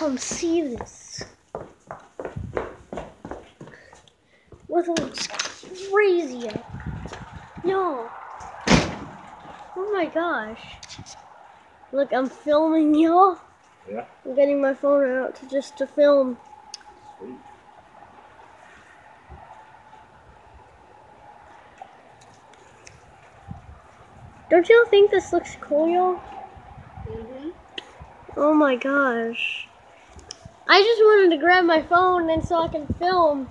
come see this. What looks crazy. Yo. Oh my gosh. Look, I'm filming y'all. Yeah. I'm getting my phone out to just to film. Sweet. Don't y'all think this looks cool, y'all? Mm-hmm. Oh my gosh. I just wanted to grab my phone and so I can film.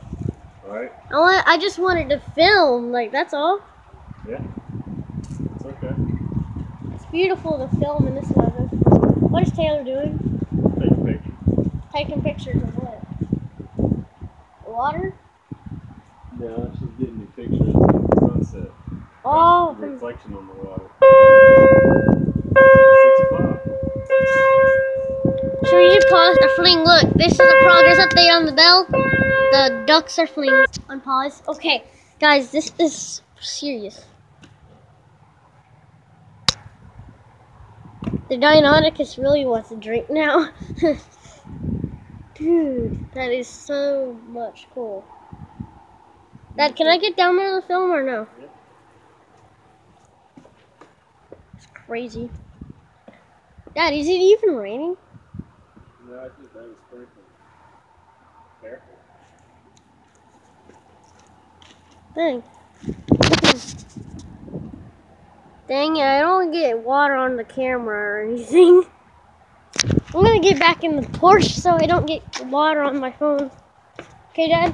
Alright? I want I just wanted to film, like that's all. Yeah. It's okay. It's beautiful to film in this weather. What is Taylor doing? Taking pictures. Taking pictures of what? The water? Yeah, she's getting me pictures of the sunset. Oh, The reflection on the water. Six o'clock. should we just pause fling? Look, this is a progress update on the bell. The ducks are fleeing. Unpause. Okay, guys, this is serious. The Deinonychus really wants a drink now. Dude, that is so much cool. Dad, can I get down there to film or no? It's crazy. Dad, is it even raining? No, I think that was sprinkling. Careful. Dang. Dang it, I don't get water on the camera or anything. I'm gonna get back in the Porsche so I don't get water on my phone. Okay, Dad?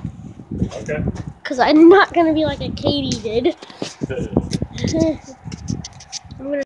Okay. Because I'm not gonna be like a Katie did. I'm gonna